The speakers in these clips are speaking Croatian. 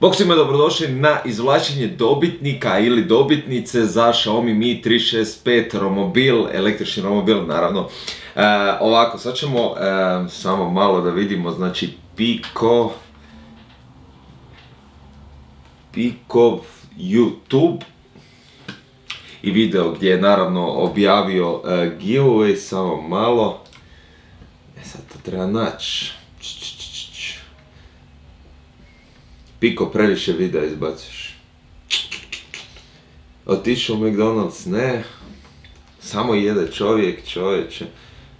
Bog svima dobrodošli na izvlačenje dobitnika ili dobitnice za Xiaomi Mi 365 romobil, električni romobil naravno. E, ovako, sad ćemo e, samo malo da vidimo, znači Pico, Pikov YouTube i video gdje je naravno objavio e, giveaway, samo malo. E sad to treba naći. Piko, previše videa izbaciš. Otišao u McDonald's, ne. Samo jede čovjek, čovječe.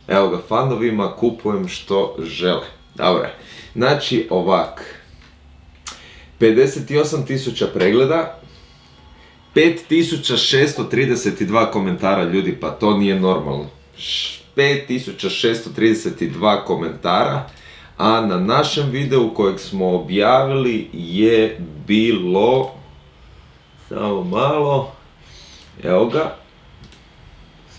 Evo ga, fanovima kupujem što žele. Dobre, znači ovak. 58.000 pregleda, 5632 komentara ljudi, pa to nije normalno. 5632 komentara, a na našem videu kojeg smo objavili je bilo, samo malo, evo ga,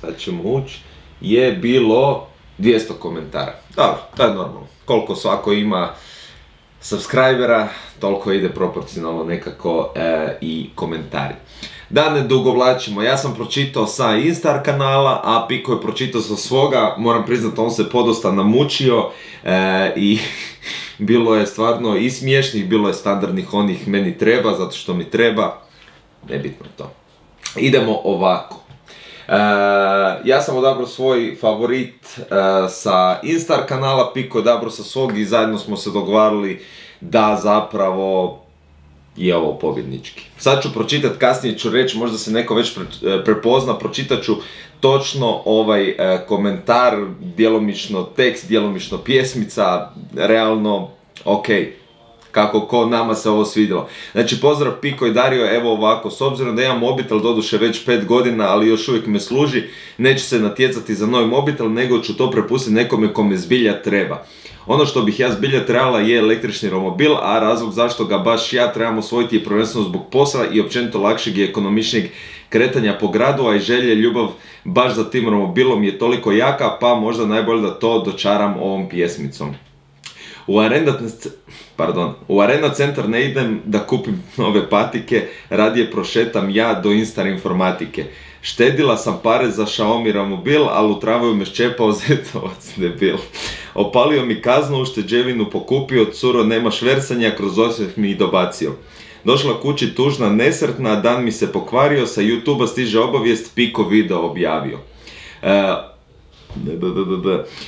sad ćemo ući, je bilo 200 komentara. Dobro, to je normalno. Koliko svako ima subscribera, toliko ide proporcionalno nekako e, i komentari. Da ne dugovlačimo, ja sam pročitao sa Instar kanala, a Piko je pročitao sa svoga, moram priznati on se podosta namučio e, i bilo je stvarno i smiješnih, bilo je standardnih onih meni treba, zato što mi treba, nebitno to. Idemo ovako. E, ja sam odabrao svoj favorit sa Instar kanala, Piko je odabrao sa svog i zajedno smo se dogovarali da zapravo je ovo pobjednički. Sad ću pročitati, kasnije ću reći, možda se neko već e, prepozna, pročitat ću točno ovaj komentar, djelomično tekst, djelomično pjesmica, realno, ok, kako ko nama se ovo svidjelo. Znači pozdrav Piko i Dario, evo ovako, s obzirom da imam mobitel, doduše već 5 godina, ali još uvijek me služi, neću se natjecati za novi mobitel, nego ću to prepustiti nekome kome zbilja treba. Ono što bih ja zbilja trebala je električni romobil, a razlog zašto ga baš ja trebam osvojiti je prvenstveno zbog posla i općenito lakšeg i ekonomičnijeg kretanja po gradu, a i želje ljubav baš za tim romobilom je toliko jaka, pa možda najbolje da to dočaram ovom pjesmicom. U Arena, pardon, u Arena centar ne idem da kupim nove patike, radije prošetam ja do Instar informatike. Štedila sam pare za Xiaomi Ramobil, ali u travaju me ščepao zetovac, debil. Opalio mi kaznu, ušteđevinu pokupio, curo nemaš versanja, kroz osjeh mi i dobacio. Došla kući tužna, nesretna, dan mi se pokvario, sa youtube stiže obavijest, Piko video objavio. E,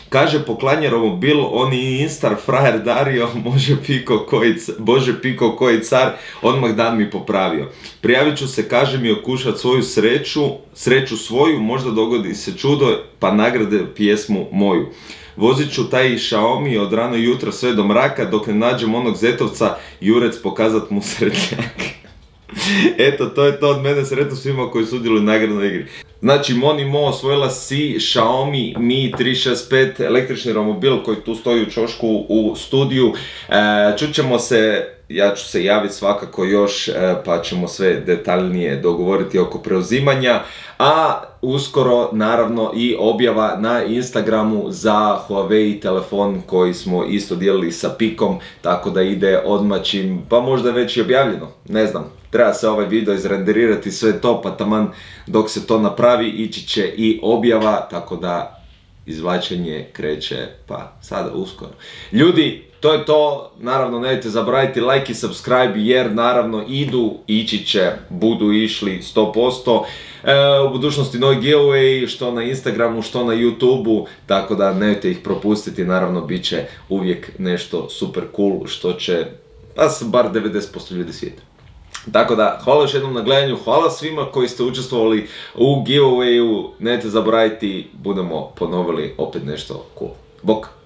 Kaže poklanje romobil, on i instar frajer Dario, može piko koji, bože piko koji car, odmah dan mi popravio. Prijavit ću se, kaže mi okušat svoju sreću, sreću svoju, možda dogodi se čudo, pa nagrade pjesmu moju. Vozit ću taj Xiaomi od rano jutra sve do mraka, dok ne nađem onog zetovca, jurec pokazat mu srednjak. Eto, to je to od mene, sretno svima koji sudjeluju u nagradnoj igri. Znači, Moni Mo osvojila si Xiaomi Mi 365 električni romobil koji tu stoji u čošku u studiju. E, čućemo se, ja ću se javiti svakako još, e, pa ćemo sve detaljnije dogovoriti oko preuzimanja. A uskoro naravno i objava na Instagramu za Huawei telefon koji smo isto dijelili sa Pikom, tako da ide odmačim, pa možda već i objavljeno, ne znam. Treba se ovaj video izrenderirati sve to, pa taman dok se to napravi ići će i objava, tako da izvlačenje kreće pa sada uskoro. Ljudi, to je to, naravno nemojte zaboraviti like i subscribe jer naravno idu, ići će, budu išli 100%. E, u budućnosti novi giveaway, što na Instagramu, što na YouTubeu, tako da nemojte ih propustiti, naravno bit će uvijek nešto super cool što će, pa bar 90% ljudi svijeta. Tako da, hvala još jednom na gledanju, hvala svima koji ste učestvovali u giveawayu, nemojte zaboraviti, budemo ponovili opet nešto cool. Bok!